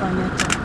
Banyak.